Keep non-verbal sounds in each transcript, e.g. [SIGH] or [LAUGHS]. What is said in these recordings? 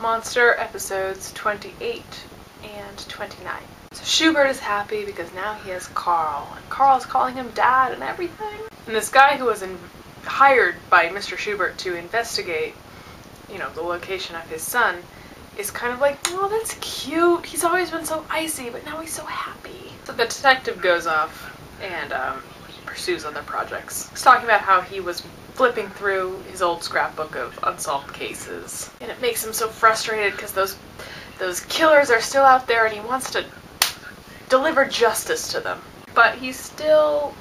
Monster episodes 28 and 29. So Schubert is happy because now he has Carl, and Carl's calling him dad and everything. And this guy who was in, hired by Mr. Schubert to investigate, you know, the location of his son, is kind of like, oh, that's cute. He's always been so icy, but now he's so happy. So the detective goes off and um, pursues other projects. He's talking about how he was flipping through his old scrapbook of unsolved cases, and it makes him so frustrated because those those killers are still out there, and he wants to deliver justice to them. But he's still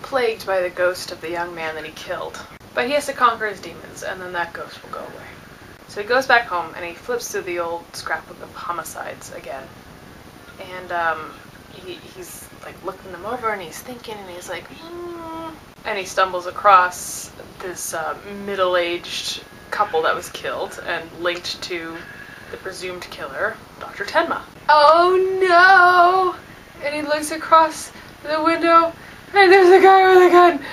plagued by the ghost of the young man that he killed. But he has to conquer his demons, and then that ghost will go away. So he goes back home and he flips through the old scrapbook of homicides again. And um, he, he's like looking them over and he's thinking and he's like, mm. and he stumbles across this uh, middle aged couple that was killed and linked to the presumed killer, Dr. Tenma. Oh no! And he looks across the window and there's a guy with a gun.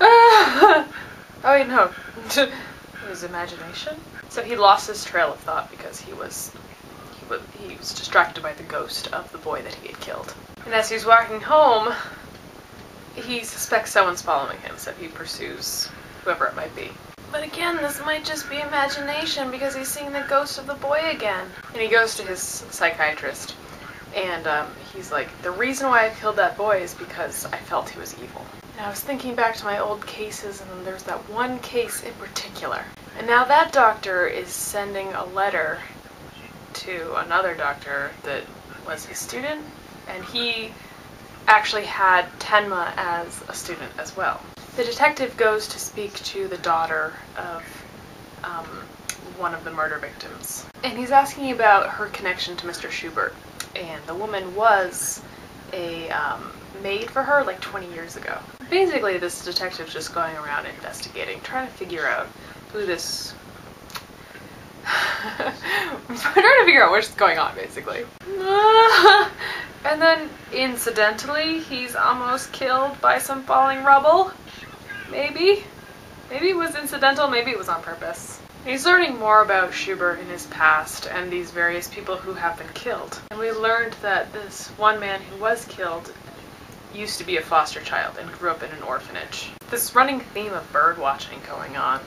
Ah! [LAUGHS] Oh wait, no. [LAUGHS] His imagination? So he lost his trail of thought because he was was he was distracted by the ghost of the boy that he had killed. And as he's walking home, he suspects someone's following him, so he pursues whoever it might be. But again, this might just be imagination because he's seeing the ghost of the boy again. And he goes to his psychiatrist, and um, he's like, The reason why I killed that boy is because I felt he was evil. And I was thinking back to my old cases, and there's that one case in particular and now that doctor is sending a letter to another doctor that was his student, and he actually had Tenma as a student as well. The detective goes to speak to the daughter of um, one of the murder victims, and he's asking about her connection to Mr. Schubert. And the woman was a um, maid for her like 20 years ago. Basically, this detective's just going around investigating, trying to figure out who this. I'm trying to figure out what's going on, basically. [LAUGHS] and then, incidentally, he's almost killed by some falling rubble. Maybe. Maybe it was incidental, maybe it was on purpose. He's learning more about Schubert in his past and these various people who have been killed. And we learned that this one man who was killed used to be a foster child and grew up in an orphanage. This running theme of bird watching going on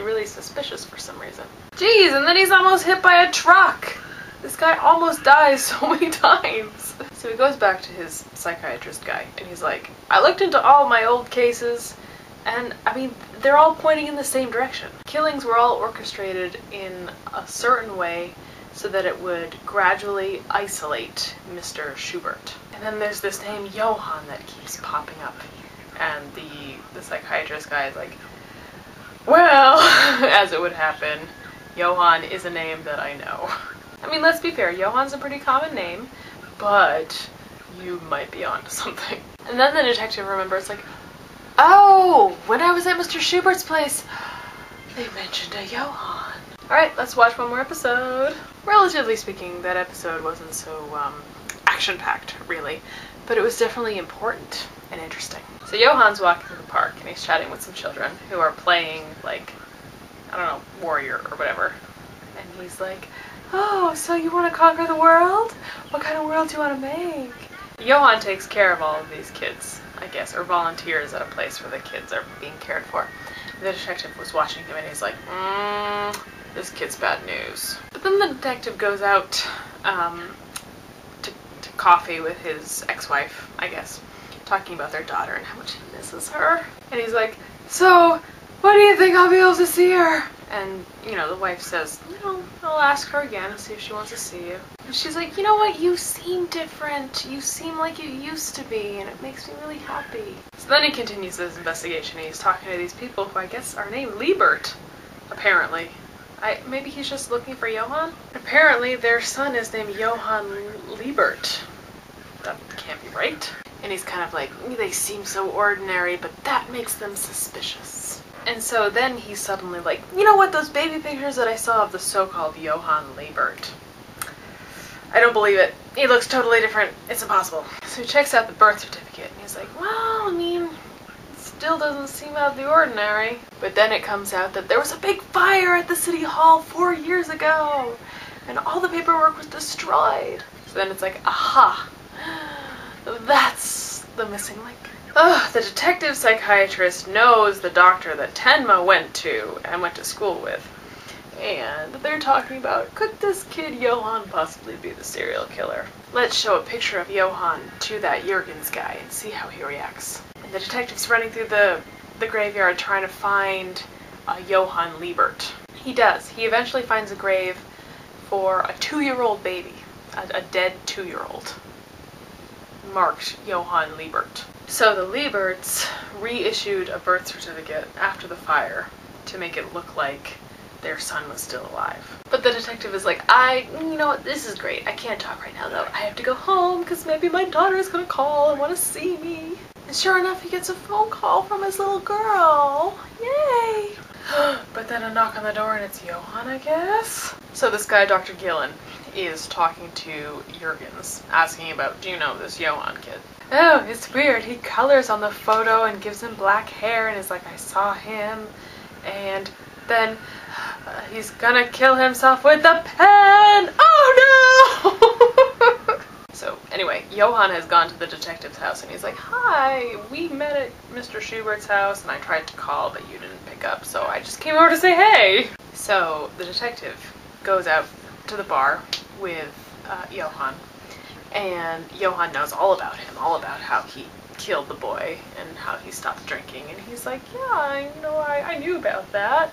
really suspicious for some reason. Jeez, and then he's almost hit by a truck! This guy almost dies [LAUGHS] so many times. So he goes back to his psychiatrist guy and he's like, I looked into all my old cases and I mean, they're all pointing in the same direction. Killings were all orchestrated in a certain way so that it would gradually isolate Mr. Schubert. And then there's this name Johann that keeps popping up. And the, the psychiatrist guy is like, well, [LAUGHS] as it would happen, Johann is a name that I know. I mean, let's be fair, Johann's a pretty common name, but you might be onto something. And then the detective remembers, like, oh, when I was at Mr. Schubert's place, they mentioned a Johann. Alright, let's watch one more episode. Relatively speaking, that episode wasn't so um, action-packed, really, but it was definitely important and interesting. So Johann's walking through the park and he's chatting with some children who are playing like I don't know, warrior or whatever. And he's like, Oh, so you want to conquer the world? What kind of world do you want to make? Johann takes care of all of these kids, I guess, or volunteers at a place where the kids are being cared for. The detective was watching him and he's like, mm, this kid's bad news. But then the detective goes out um, coffee with his ex-wife, I guess talking about their daughter and how much he misses her. And he's like, so, what do you think I'll be able to see her? And, you know, the wife says, you know, I'll ask her again and see if she wants to see you. And she's like, you know what, you seem different. You seem like you used to be, and it makes me really happy. So then he continues his investigation. He's talking to these people who I guess are named Liebert, apparently. I, maybe he's just looking for Johann? Apparently their son is named Johann Liebert. That can't be right. And he's kind of like, they seem so ordinary, but that makes them suspicious. And so then he's suddenly like, you know what, those baby pictures that I saw of the so-called Johann Liebert. I don't believe it. He looks totally different. It's impossible. So he checks out the birth certificate and he's like, well, I mean, still doesn't seem out of the ordinary. But then it comes out that there was a big fire at the city hall four years ago, and all the paperwork was destroyed. So then it's like, aha, that's the missing link. Ugh, the detective psychiatrist knows the doctor that Tenma went to and went to school with. And they're talking about could this kid Johan possibly be the serial killer? Let's show a picture of Johan to that Jurgens guy and see how he reacts. The detective's running through the, the graveyard trying to find uh, Johan Liebert. He does. He eventually finds a grave for a two year old baby, a, a dead two year old, marked Johann Liebert. So the Lieberts reissued a birth certificate after the fire to make it look like their son was still alive. But the detective is like, I, you know what, this is great. I can't talk right now though. I have to go home because maybe my daughter is gonna call and want to see me. And sure enough, he gets a phone call from his little girl. Yay! [GASPS] but then a knock on the door and it's Johan, I guess? So this guy, Dr. Gillen, is talking to Jurgens, asking about, do you know this Johan kid? Oh, it's weird. He colors on the photo and gives him black hair and is like, I saw him. And then uh, he's gonna kill himself with a pen! Oh anyway, Johan has gone to the detective's house and he's like, Hi, we met at Mr. Schubert's house and I tried to call but you didn't pick up, so I just came over to say hey! So, the detective goes out to the bar with uh, Johan and Johan knows all about him, all about how he killed the boy and how he stopped drinking. And he's like, yeah, you know, I, I knew about that.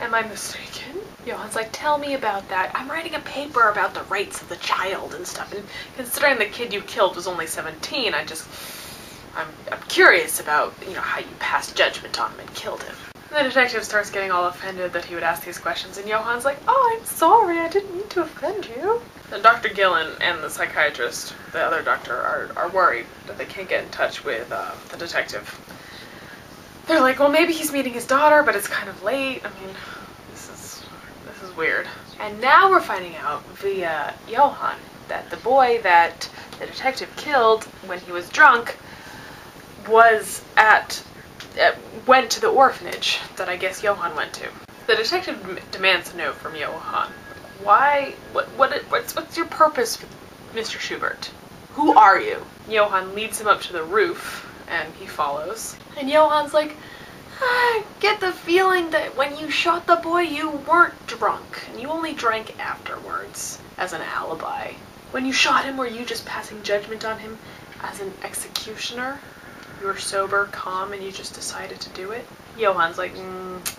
Am I mistaken? Johan's like, tell me about that. I'm writing a paper about the rights of the child and stuff. And considering the kid you killed was only 17, I just, I'm, I'm curious about, you know, how you passed judgment on him and killed him. And the detective starts getting all offended that he would ask these questions, and Johan's like, oh, I'm sorry, I didn't mean to offend you. And Dr. Gillen and the psychiatrist, the other doctor, are, are worried that they can't get in touch with uh, the detective. They're like, well, maybe he's meeting his daughter, but it's kind of late. I mean, this is this is weird. And now we're finding out via Johan that the boy that the detective killed when he was drunk was at uh, went to the orphanage that I guess Johan went to. The detective demands a note from Johan. Why? What? What? What's, what's your purpose, Mr. Schubert? Who are you? Johan leads him up to the roof, and he follows. And Johan's like, I get the feeling that when you shot the boy, you weren't drunk, and you only drank afterwards as an alibi. When you shot him, were you just passing judgment on him as an executioner? You were sober, calm, and you just decided to do it? Johan's like, mm,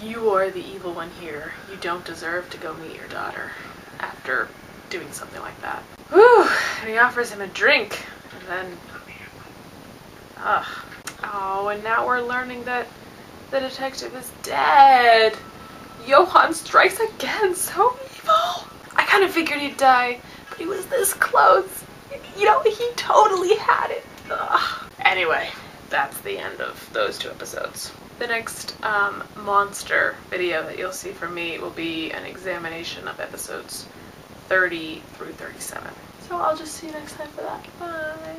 you are the evil one here. You don't deserve to go meet your daughter after doing something like that. Whew! And he offers him a drink, and then, ugh. Oh, and now we're learning that the detective is dead. Johan strikes again, so evil. I kind of figured he'd die, but he was this close. You know, he totally had it. Ugh. Anyway, that's the end of those two episodes. The next um, monster video that you'll see from me will be an examination of episodes 30 through 37. So I'll just see you next time for that. Bye!